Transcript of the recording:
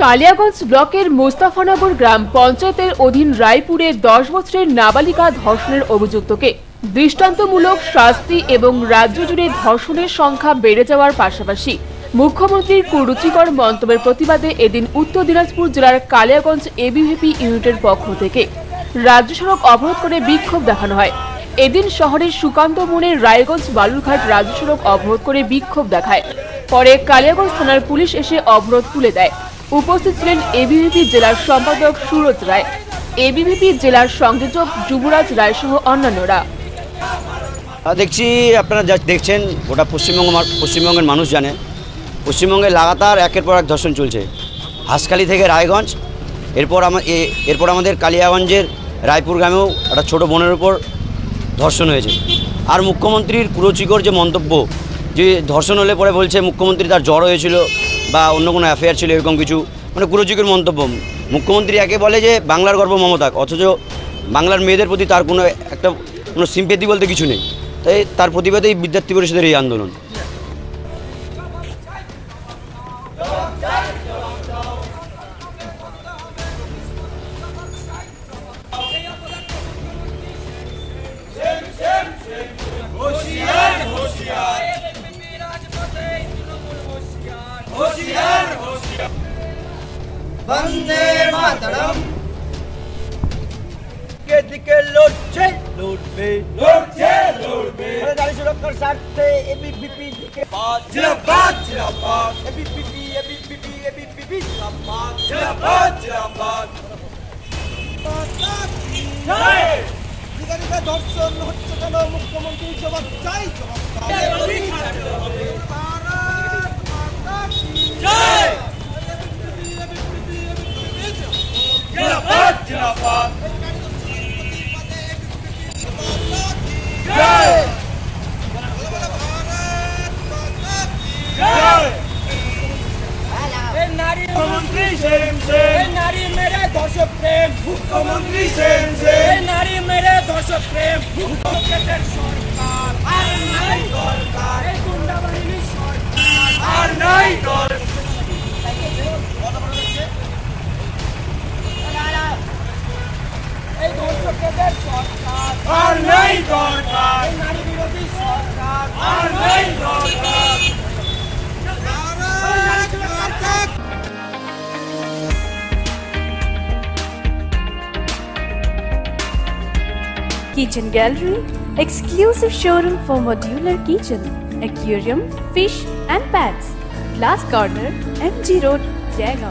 কালিয়াগঞ্জ ব্লকের মোস্তাফানগর গ্রাম পঞ্চায়েতের অধীন রায়পুরে দশ বছরের নাবালিকা ধর্ষণের অভিযুক্তকে দৃষ্টান্তমূলক শাস্তি এবং রাজ্য জুড়ে ধর্ষণের সংখ্যা বেড়ে যাওয়ার পাশাপাশি মুখ্যমন্ত্রীর কুরুচিকর মন্তব্যের প্রতিবাদে এদিন উত্তর দিনাজপুর জেলার কালিয়াগঞ্জ এবিভিপি ইউনিটের পক্ষ থেকে রাজ্য সড়ক অবরোধ করে বিক্ষোভ দেখানো হয়। এদিন শহরের সুকান্ত মোড়ের রায়গঞ্জ বালুরঘাট রাজ্য সড়ক অবরোধ করে বিক্ষোভ দেখায়। পরে কালিয়াগঞ্জ থানার পুলিশ এসে অবরোধ তুলে দেয়। উপস্থিত ছিলেন এবিভিপি জেলার সম্পাদক সুরজ রায়। এবিভিপি জেলার সংযোজক যুবরাজ রায় সহ অন্যান্যরা। দেখছি, আপনারা যা দেখছেন, গোটা পশ্চিমবঙ্গ পশ্চিমবঙ্গের মানুষ জানে। পশ্চিমবঙ্গে লাগাতার একের পর এক ধর্ষণ চলছে। হাসখালি থেকে রায়গঞ্জ, এরপর আমার এরপর আমাদের কালিয়াগঞ্জের রায়পুর গ্রামেও একটা ছোটো বোনের উপর ধর্ষণ হয়েছে। আর মুখ্যমন্ত্রীর কুরুচিকর যে মন্তব্য, যে ধর্ষণ হলে পরে বলছে, মুখ্যমন্ত্রী তার জ্বর হয়েছিল বা অন্য কোনো অ্যাফেয়ার ছিল এরকম কিছু মানে কুরুচিকর মন্তব্য। মুখ্যমন্ত্রী একে বলে যে, বাংলার গর্ব মমতা, অথচ বাংলার মেয়েদের প্রতি তার কোনো একটা, কোনো সিম্পেতি বলতে কিছু নেই। তাই তার প্রতিবাদেই বিদ্যার্থী পরিষদের এই আন্দোলন। বন্দে মাতরম। কে দিকে লড়ছে? লড়বে। লড়ছে লড়বে। দাঁড়িয়ে সুরক্ষার স্বার্থে এবিপিপি দিকে। জিরাবাদ জিরাবাদ। এবিপিপি এবিপিপি এবিপিপি জিরাবাদ। জয়! দিগারিকা ধর্ষণ হচ্ছে কেন? মুখ্যমন্ত্রী জবাব চাই জবাব মুখ্যমন্ত্রী সেম সেম নারী মেরে ধর্ষক প্রেম মুখ্যমন্ত্রী সরকার আর নাই দরকার এই গুন্ডা বাহিনীর ধর্ষকদের সরকার আর নাই দরকার এই নারী বিরোধী সরকার আর নাই দরকার Kitchen Gallery, exclusive showroom for modular kitchen, aquarium, fish and pets. Glass Corner, MG Road, Jagger.